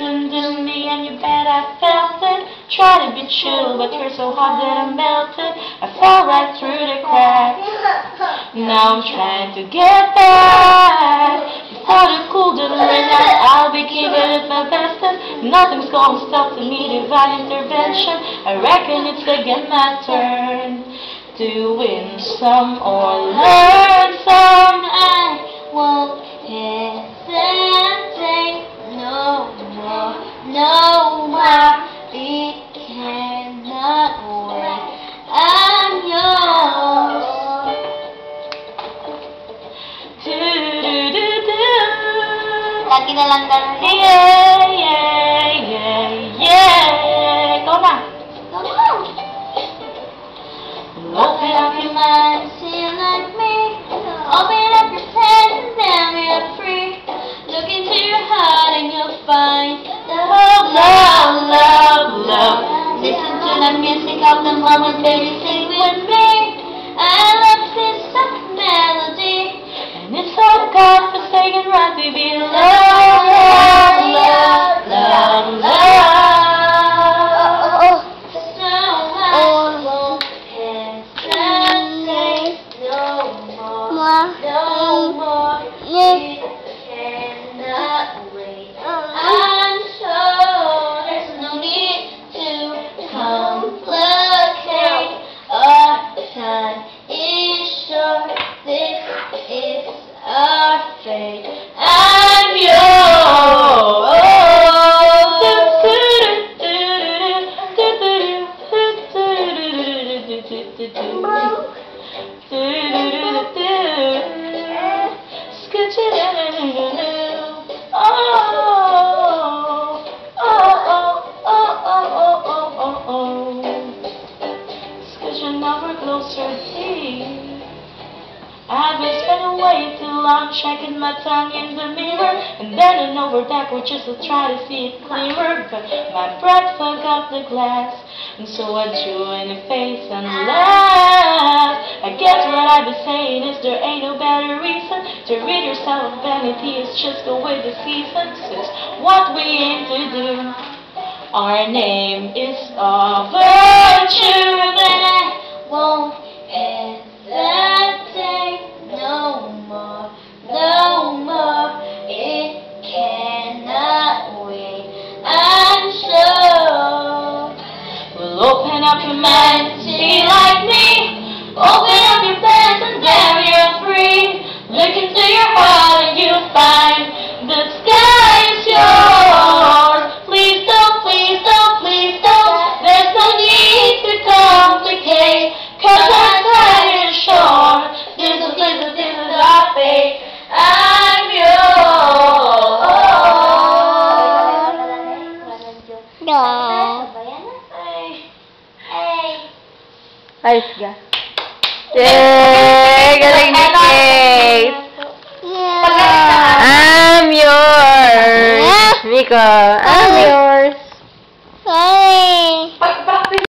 listened to me and you bet I felt it. Try to be chill, but you're so hot that I melted. I fell right through the cracks. Now I'm trying to get back. Before the cool doesn't run out, I'll be keeping it my best. And nothing's gonna stop the me divine intervention. I reckon it's again my turn to win some or learn some. I won't hesitate Lagi na lang ganun. Yeah, yeah, yeah, yeah. Ikaw na. Open up your mind, see you like me. Open up your pen and damn you're free. Look into your heart and you'll find love, love, love, love. Listen to the music of the moment, baby, complicate. I've been spending way too long, checking my tongue in the mirror, and bending over backward just to try to see it clearer. But my breath fogged up the glass, and so I drew in the face and laughed. I guess what I've been saying is there ain't no better reason to rid yourself of vanity. It's just go with the seasons. It's what we aim to do. Our name is a virtue, Up your to be like me. Open Ayos ka. Yay! Galing ni Kate! Yeah. I'm yours! Nico, I'm yours! Hey!